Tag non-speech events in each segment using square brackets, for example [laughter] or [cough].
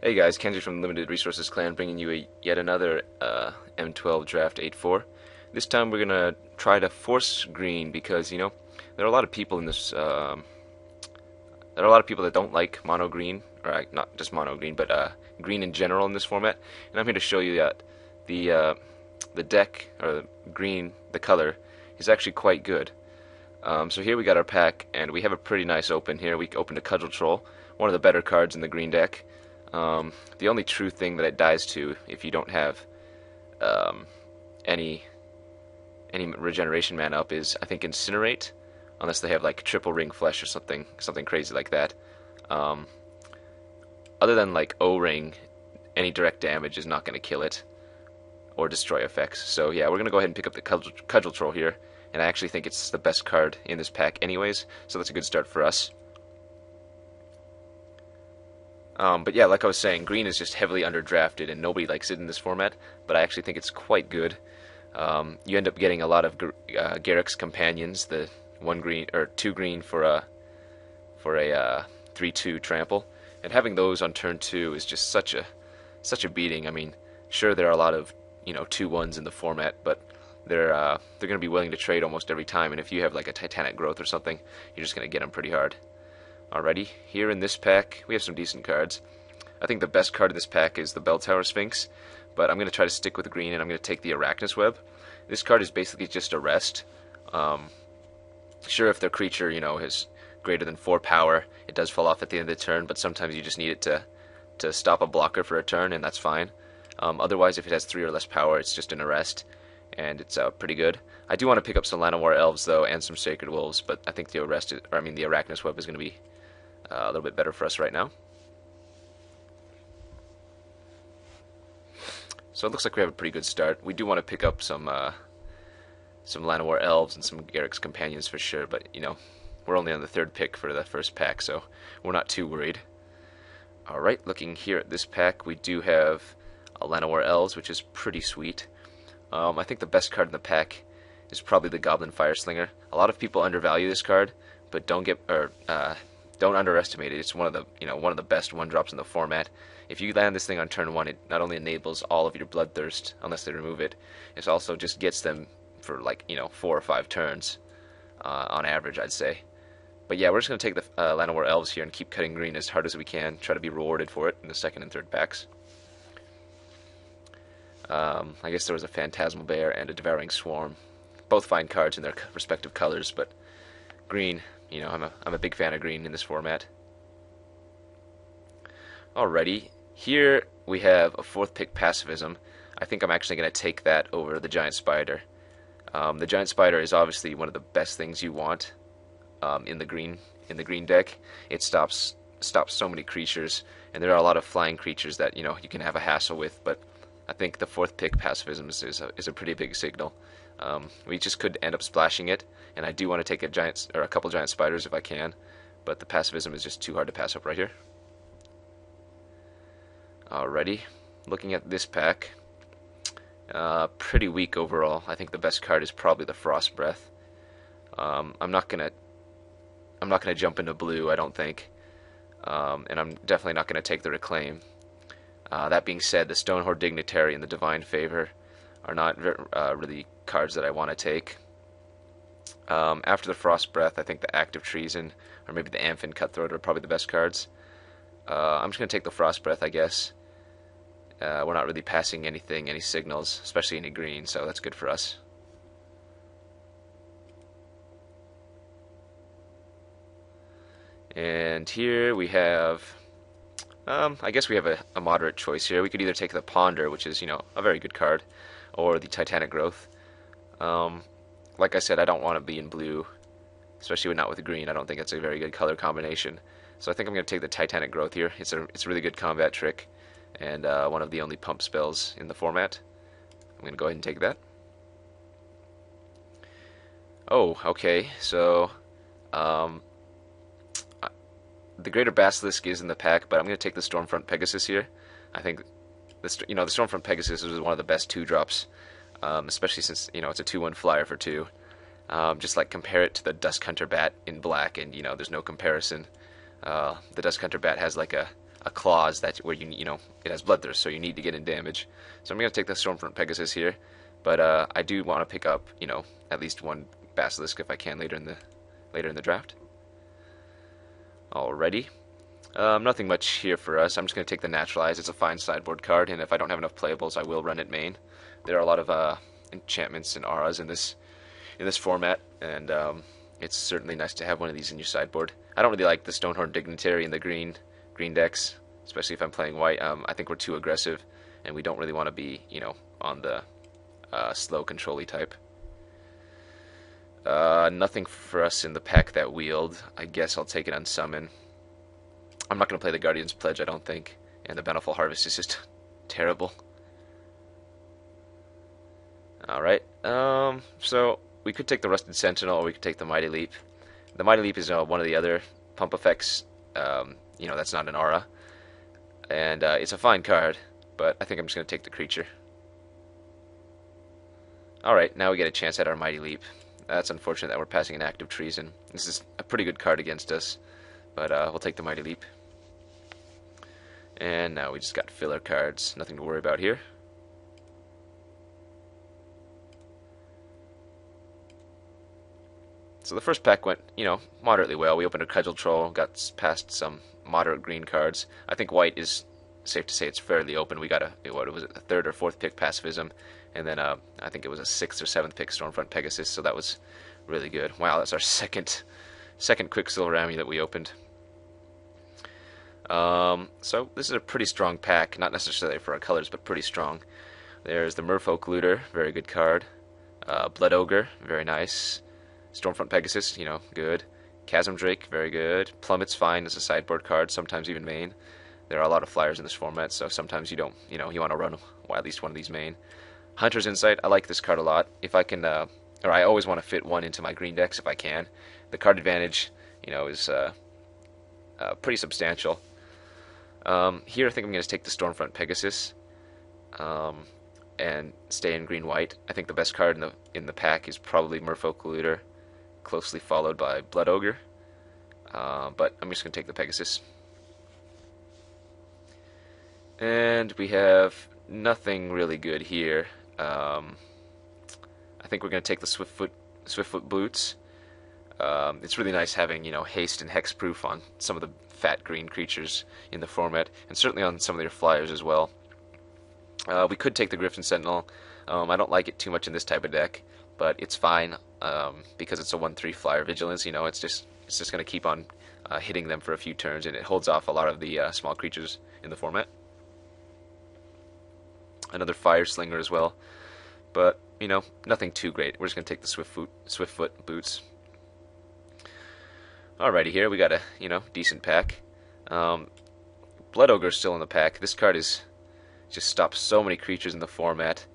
Hey guys, Kenji from Limited Resources Clan bringing you a, yet another uh, M12 Draft 8-4. This time we're gonna try to force green because, you know, there are a lot of people in this, um, there are a lot of people that don't like mono green, or not just mono green, but uh, green in general in this format. And I'm here to show you that the, uh, the deck, or the green, the color, is actually quite good. Um, so here we got our pack, and we have a pretty nice open here. We opened a Cudgel Troll, one of the better cards in the green deck. Um, the only true thing that it dies to, if you don't have um, any any regeneration mana up, is I think Incinerate, unless they have like triple ring flesh or something something crazy like that. Um, other than like O ring, any direct damage is not going to kill it or destroy effects. So yeah, we're going to go ahead and pick up the Cudgel, Cudgel Troll here, and I actually think it's the best card in this pack, anyways. So that's a good start for us. Um, but yeah, like I was saying, green is just heavily underdrafted, and nobody likes it in this format. But I actually think it's quite good. Um, you end up getting a lot of uh, Garruk's companions, the one green or two green for a for a uh, three-two trample, and having those on turn two is just such a such a beating. I mean, sure there are a lot of you know two ones in the format, but they're uh, they're going to be willing to trade almost every time. And if you have like a Titanic growth or something, you're just going to get them pretty hard. Alrighty, here in this pack, we have some decent cards. I think the best card in this pack is the Belltower Sphinx, but I'm going to try to stick with green and I'm going to take the Arachnus Web. This card is basically just a rest. Um, sure, if the creature, you know, is greater than 4 power, it does fall off at the end of the turn, but sometimes you just need it to, to stop a blocker for a turn, and that's fine. Um, otherwise, if it has 3 or less power, it's just an arrest, and it's uh, pretty good. I do want to pick up some Llanowar Elves, though, and some Sacred Wolves, but I think the arrest, is, or I mean, the Arachnus Web is going to be a little bit better for us right now. So it looks like we have a pretty good start. We do want to pick up some uh, some Llanowar Elves and some Garruk's Companions for sure, but you know, we're only on the third pick for the first pack, so we're not too worried. Alright, looking here at this pack, we do have a Llanowar Elves, which is pretty sweet. Um, I think the best card in the pack is probably the Goblin Fireslinger. A lot of people undervalue this card, but don't get or uh, don't underestimate it. It's one of the you know one of the best one drops in the format. If you land this thing on turn one, it not only enables all of your bloodthirst, unless they remove it, it also just gets them for like you know four or five turns uh, on average, I'd say. But yeah, we're just gonna take the uh, Llanowar Elves here and keep cutting green as hard as we can. Try to be rewarded for it in the second and third packs. Um, I guess there was a Phantasmal Bear and a Devouring Swarm. Both fine cards in their respective colors, but green you know, I'm a, I'm a big fan of green in this format. Alrighty, here we have a fourth pick pacifism. I think I'm actually going to take that over the giant spider. Um, the giant spider is obviously one of the best things you want um, in the green in the green deck. It stops stops so many creatures, and there are a lot of flying creatures that you know you can have a hassle with. But I think the fourth pick pacifism is, is, a, is a pretty big signal. Um, we just could end up splashing it, and I do want to take a giant or a couple giant spiders if I can, but the pacifism is just too hard to pass up right here. Alrighty, looking at this pack, uh, pretty weak overall. I think the best card is probably the Frost Breath. Um, I'm not gonna, I'm not gonna jump into blue. I don't think, um, and I'm definitely not gonna take the Reclaim. Uh, that being said, the Stonehorn Dignitary and the Divine Favor are not uh, really cards that I want to take. Um, after the Frost Breath, I think the Act of Treason or maybe the Amphin Cutthroat are probably the best cards. Uh, I'm just going to take the Frost Breath, I guess. Uh, we're not really passing anything, any signals, especially any green, so that's good for us. And here we have, um, I guess we have a, a moderate choice here. We could either take the Ponder, which is, you know, a very good card, or the Titanic Growth. Um, like I said, I don't want to be in blue, especially not with green. I don't think it's a very good color combination. So I think I'm going to take the Titanic Growth here. It's a it's a really good combat trick, and uh, one of the only pump spells in the format. I'm going to go ahead and take that. Oh, okay. So, um, the Greater Basilisk is in the pack, but I'm going to take the Stormfront Pegasus here. I think the you know the Stormfront Pegasus is one of the best two drops, um, especially since you know it's a two one flyer for two. Um, just like compare it to the Duskhunter Bat in black, and you know there's no comparison. Uh, the Duskhunter Bat has like a a clause that where you you know it has bloodthirst, so you need to get in damage. So I'm gonna take the Stormfront Pegasus here, but uh, I do want to pick up you know at least one Basilisk if I can later in the later in the draft. Alrighty. Um, nothing much here for us. I'm just going to take the Naturalize. It's a fine sideboard card, and if I don't have enough playables, I will run it main. There are a lot of uh, enchantments and auras in this in this format, and um, it's certainly nice to have one of these in your sideboard. I don't really like the Stonehorn Dignitary in the green green decks, especially if I'm playing white. Um, I think we're too aggressive, and we don't really want to be, you know, on the uh, slow control type. Uh, nothing for us in the pack that wield. I guess I'll take it on summon. I'm not going to play the Guardian's Pledge, I don't think. And the Bountiful Harvest is just [laughs] terrible. Alright, um, so we could take the Rusted Sentinel or we could take the Mighty Leap. The Mighty Leap is uh, one of the other pump effects. Um, you know, that's not an aura. And uh, it's a fine card, but I think I'm just going to take the creature. Alright, now we get a chance at our Mighty Leap. That's unfortunate that we're passing an Act of Treason. This is a pretty good card against us, but uh, we'll take the Mighty Leap. And now we just got filler cards. Nothing to worry about here. So the first pack went, you know, moderately well. We opened a Cudgel Troll, got past some moderate green cards. I think white is safe to say it's fairly open. We got a what was it, a third or fourth pick pacifism, and then uh, I think it was a sixth or seventh pick Stormfront Pegasus. So that was really good. Wow, that's our second second Quicksilver Amulet we opened. Um, so this is a pretty strong pack, not necessarily for our colors, but pretty strong. There's the Merfolk Looter, very good card. Uh, Blood Ogre, very nice. Stormfront Pegasus, you know, good. Chasm Drake, very good. Plummet's fine as a sideboard card, sometimes even main. There are a lot of flyers in this format, so sometimes you don't, you know, you want to run well, [laughs] at least one of these main. Hunter's Insight, I like this card a lot. If I can, uh, or I always want to fit one into my green decks if I can. The card advantage, you know, is uh, uh, pretty substantial. Um, here, I think I'm going to take the Stormfront Pegasus um, and stay in green white. I think the best card in the in the pack is probably Merfolk Looter, closely followed by Blood Ogre. Uh, but I'm just going to take the Pegasus. And we have nothing really good here. Um, I think we're going to take the Swiftfoot Swiftfoot boots. Um, it's really nice having you know haste and hexproof on some of the fat green creatures in the format, and certainly on some of their flyers as well. Uh, we could take the Griffin Sentinel. Um, I don't like it too much in this type of deck, but it's fine um, because it's a one-three flyer vigilance. You know, it's just it's just going to keep on uh, hitting them for a few turns, and it holds off a lot of the uh, small creatures in the format. Another Fireslinger as well, but you know, nothing too great. We're just going to take the Swiftfoot Swiftfoot boots. Alrighty, here we got a you know decent pack. Um, Blood Ogre is still in the pack. This card is just stops so many creatures in the format.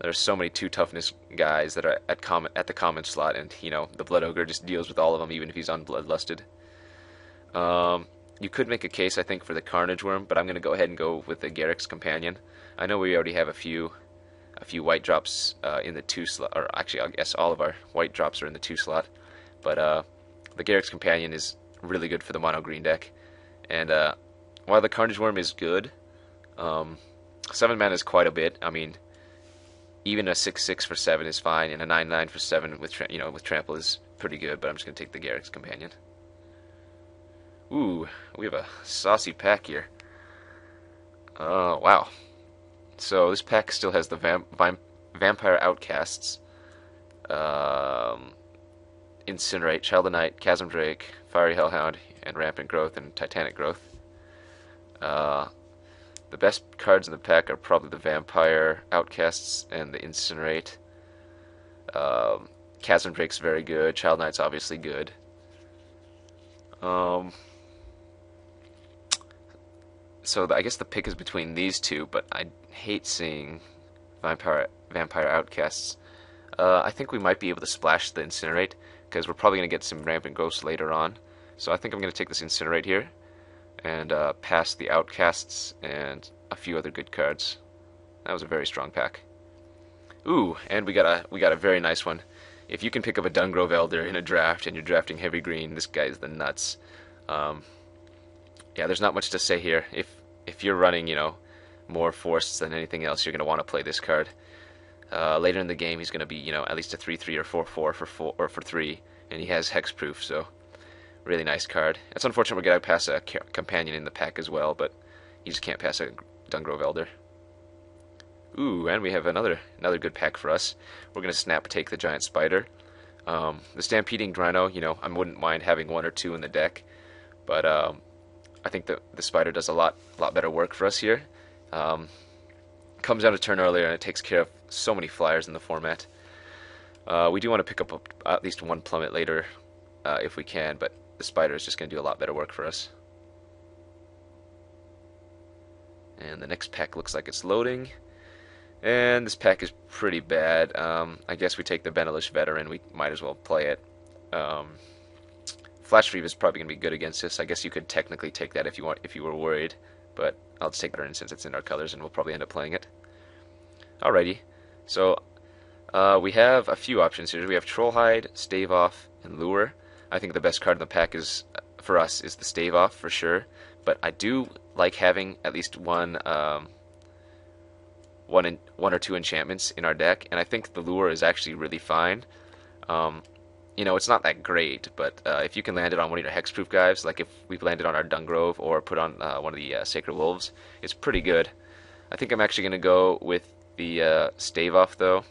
There's so many two toughness guys that are at at the common slot, and you know the Blood Ogre just deals with all of them, even if he's unbloodlusted. Um, you could make a case, I think, for the Carnage Worm, but I'm going to go ahead and go with the Garruk's Companion. I know we already have a few, a few white drops uh, in the two slot, or actually, I guess all of our white drops are in the two slot, but uh, the Garruk's Companion is really good for the mono green deck. And uh, while the Carnage Worm is good, um, seven mana is quite a bit. I mean, even a six six for seven is fine, and a nine nine for seven with you know with trample is pretty good. But I'm just gonna take the Garruk's Companion. Ooh, we have a saucy pack here. Oh wow! So this pack still has the vamp- Vampire Outcasts. Um, Incinerate, Child of Night, Chasm Drake, Fiery Hellhound, and Rampant Growth and Titanic Growth. Uh, the best cards in the pack are probably the Vampire Outcasts and the Incinerate. Um, Chasm Drake's very good. Child Knight's obviously good. Um, so I guess the pick is between these two, but I hate seeing Vampire Vampire Outcasts. Uh, I think we might be able to splash the Incinerate because we're probably going to get some Rampant Growths later on. So I think I'm going to take this Incinerate here and uh, pass the Outcasts and a few other good cards. That was a very strong pack. Ooh, and we got a we got a very nice one. If you can pick up a Dungrove Elder in a draft and you're drafting heavy green, this guy is the nuts. Um, yeah, there's not much to say here. If if you're running, you know, more force than anything else, you're going to want to play this card. Uh, later in the game, he's going to be, you know, at least a 3-3 or 4-4 for four or for 3, and he has hexproof, so really nice card. It's unfortunate we're going to pass a companion in the pack as well, but you just can't pass a Dungrove Elder. Ooh, and we have another another good pack for us. We're going to snap take the Giant Spider. Um, the Stampeding Rhino, you know, I wouldn't mind having one or two in the deck, but um, I think the the Spider does a lot lot better work for us here. Um, comes out a turn earlier and it takes care of so many flyers in the format. Uh, we do want to pick up a, at least one plummet later uh, if we can, but the Spider is just going to do a lot better work for us. And the next pack looks like it's loading. And this pack is pretty bad. Um, I guess we take the Benalish Veteran. We might as well play it. Um, Flashfreeze is probably going to be good against this. I guess you could technically take that if you want, if you were worried. But I'll just take Veteran since it's in our colors, and we'll probably end up playing it. Alrighty. So uh, we have a few options here. We have Trollhide, Stave Off, and Lure. I think the best card in the pack is for us is the Stave Off for sure. But I do like having at least one. Um, one in, one or two enchantments in our deck, and I think the lure is actually really fine. Um, you know, it's not that great, but uh, if you can land it on one of your hexproof guys, like if we've landed on our Dungrove or put on uh, one of the uh, Sacred Wolves, it's pretty good. I think I'm actually going to go with the uh, Stave Off, though.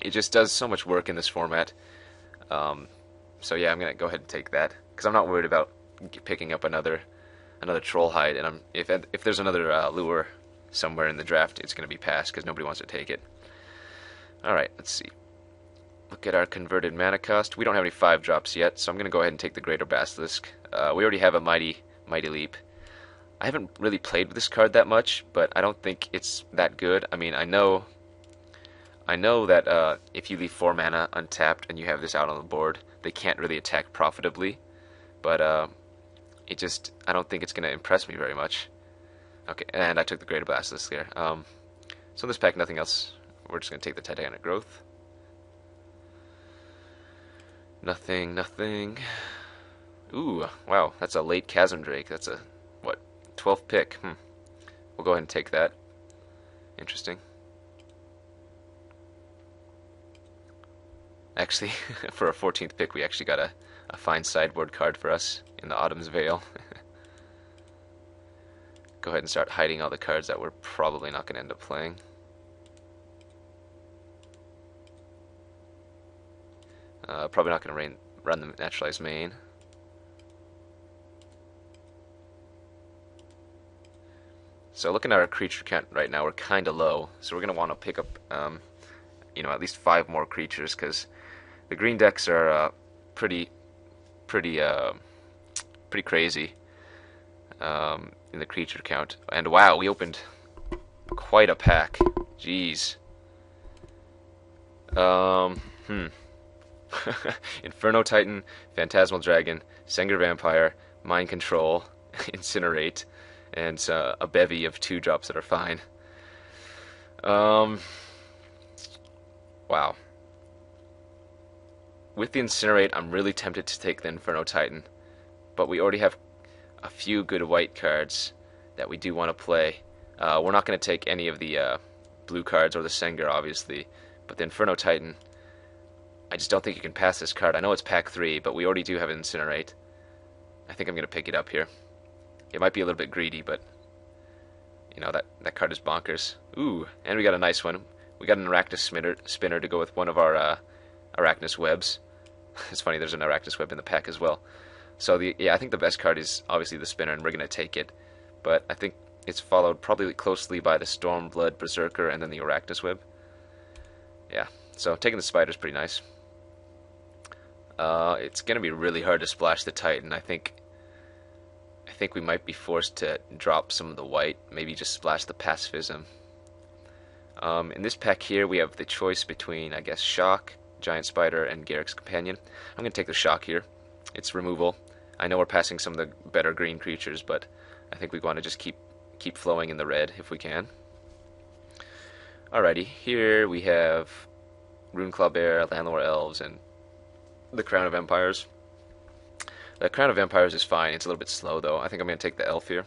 It just does so much work in this format. Um, so yeah, I'm going to go ahead and take that, because I'm not worried about picking up another another Trollhide, and I'm, if, if there's another uh, lure somewhere in the draft, it's going to be passed because nobody wants to take it. Alright, let's see. Look at our converted mana cost. We don't have any 5 drops yet, so I'm going to go ahead and take the Greater Basilisk. Uh, we already have a Mighty, Mighty Leap. I haven't really played with this card that much, but I don't think it's that good. I mean, I know I know that uh, if you leave 4 mana untapped and you have this out on the board, they can't really attack profitably. But uh, it just, I don't think it's going to impress me very much. Okay, and I took the Greater Basilisk here. Um, so in this pack, nothing else. We're just going to take the Titanic Growth. Nothing, nothing. Ooh, wow, that's a late Chasm Drake. That's a, what, 12th pick. Hmm. We'll go ahead and take that. Interesting. Actually, [laughs] for a 14th pick, we actually got a, a fine sideboard card for us in the Autumn's Veil. [laughs] go ahead and start hiding all the cards that we're probably not going to end up playing. Uh, probably not going to run the naturalized main. So looking at our creature count right now, we're kind of low. So we're going to want to pick up, um, you know, at least five more creatures because the green decks are uh, pretty, pretty, uh, pretty crazy. Um, in the creature count. And wow, we opened quite a pack. Jeez. Um, hmm. [laughs] Inferno Titan, Phantasmal Dragon, Sengir Vampire, Mind Control, [laughs] Incinerate, and uh, a bevy of two drops that are fine. Um, wow. With the Incinerate, I'm really tempted to take the Inferno Titan, but we already have a few good white cards that we do want to play. Uh, we're not going to take any of the uh, blue cards or the Sengir, obviously, but the Inferno Titan, I just don't think you can pass this card. I know it's pack 3, but we already do have Incinerate. I think I'm going to pick it up here. It might be a little bit greedy, but, you know, that, that card is bonkers. Ooh, and we got a nice one. We got an Arachnus spinner, spinner to go with one of our uh, Arachnus webs. [laughs] it's funny, there's an Arachnus web in the pack as well. So the yeah, I think the best card is obviously the spinner, and we're gonna take it. But I think it's followed probably closely by the Stormblood Berserker and then the Arachnus Web. Yeah, so taking the spider is pretty nice. Uh, it's gonna be really hard to splash the Titan. I think. I think we might be forced to drop some of the white. Maybe just splash the pacifism. Um, in this pack here, we have the choice between, I guess, Shock, Giant Spider, and Garruk's Companion. I'm going to take the Shock here. It's removal. I know we're passing some of the better green creatures, but I think we want to just keep keep flowing in the red if we can. Alrighty, here we have Runeclaw Bear, Llanowar Elves, and the Crown of Empires. The Crown of Empires is fine. It's a little bit slow though. I think I'm gonna take the elf here.